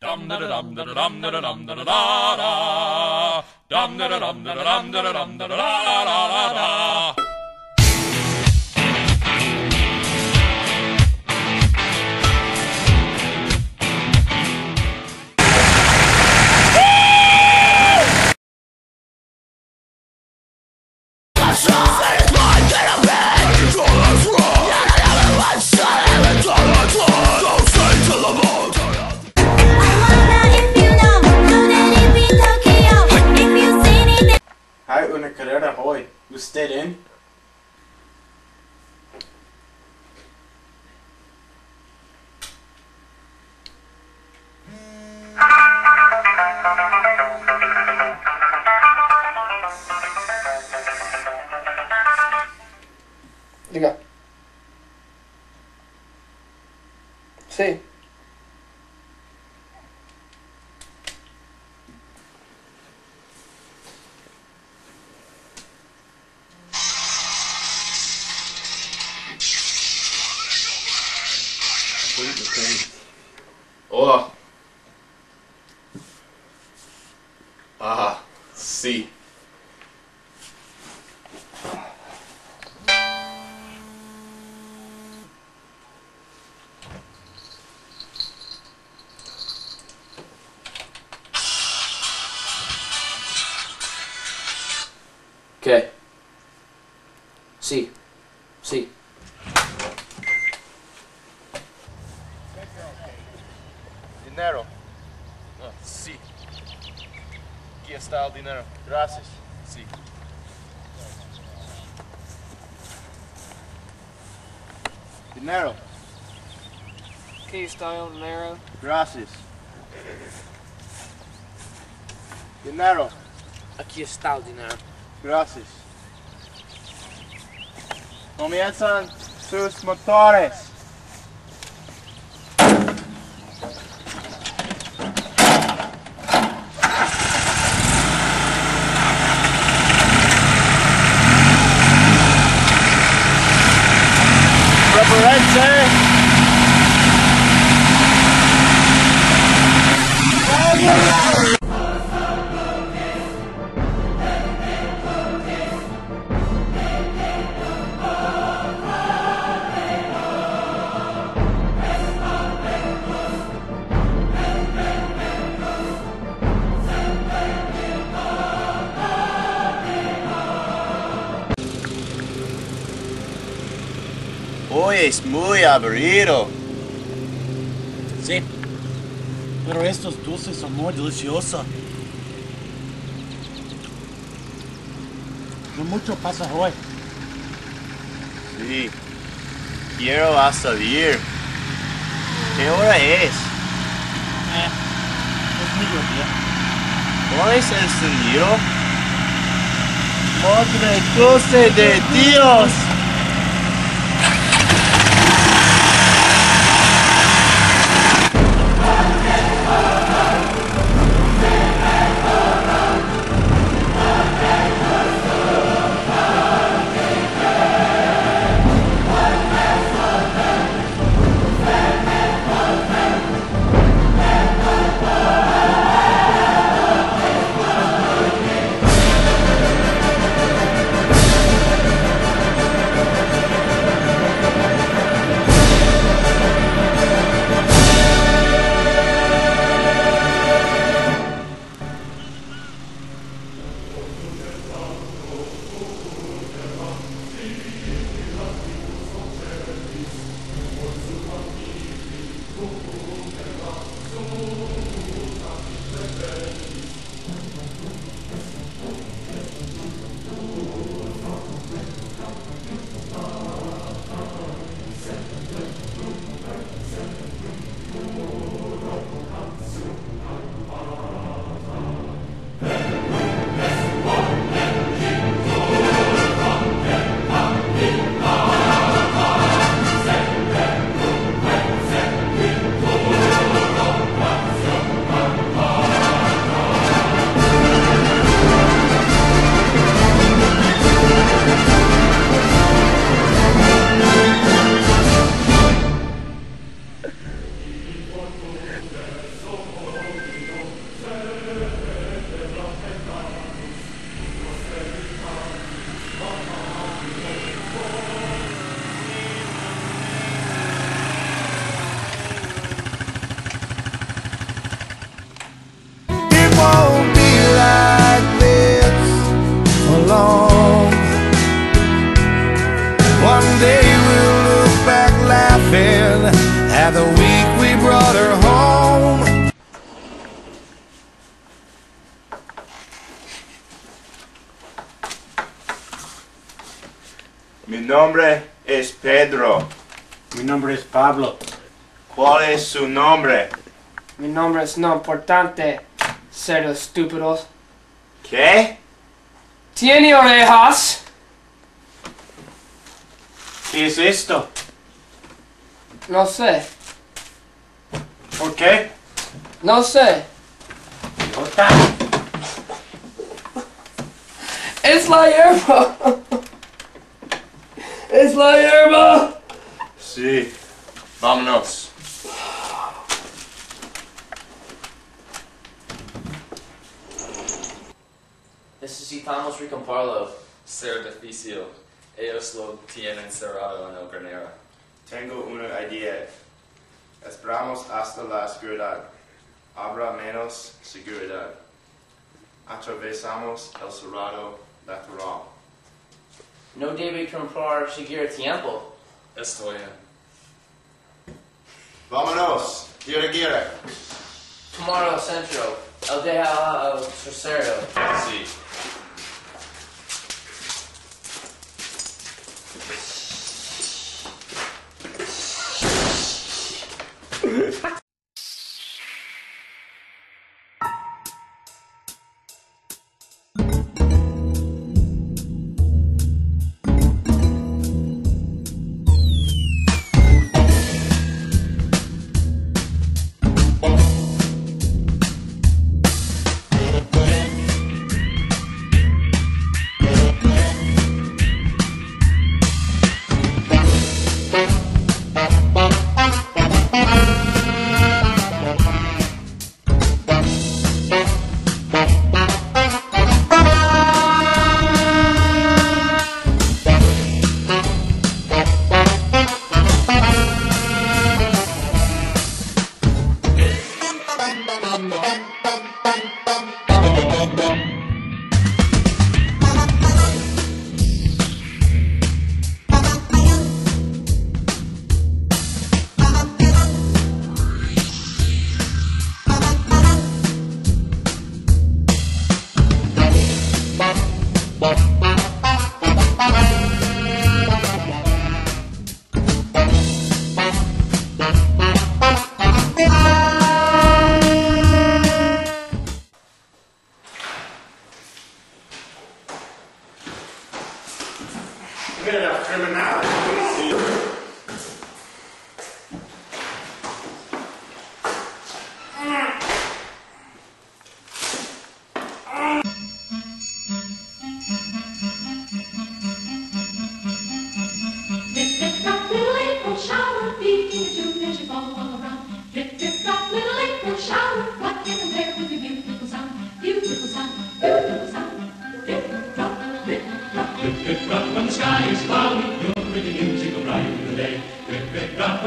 Dum da da dum da da dum da da dum da da da da. Dum da da dum da da dum da da dum da da da da da da. requerer arroz. o hein? Liga. Sim. Oh. Hola. ah sí. Okay. See. C. está o dinheiro. Graças. Sim. Dinero. Que está o dinero? Graças. Dinero. Aqui está o dinero. Graças. Começam seus motores. Hoy es muy aburrido. Sí. Pero estos dulces son muy deliciosos. No mucho pasa hoy. Sí. Quiero a salir. ¿Qué hora es? Eh, es mediodía. ¿Cuál es el sonido? ¡Madre dulce de Dios! Nombre es Pedro. Mi nombre es Pablo. ¿Cuál es su nombre? Mi nombre es no importante, cerdos estúpidos. ¿Qué? ¿Tiene orejas? ¿Qué es esto? No sé, ¿Por qué? no sé. Idiota. Es la hierba. La hierba. Sí. Vámonos. Necesitamos recomparlo. Ser difícil. Ellos lo tienen cerrado en el granero. Tengo una idea. Esperamos hasta la seguridad. Habrá menos seguridad. Atravesamos el cerrado lateral. No debe comprar seguir tiempo. Estoy en. Vámonos. Gira, gira. Tomorrow centro. El deja al tercero. Sí. Sky is cloudy, you're pretty music will brighten the day. Drip, drip, drop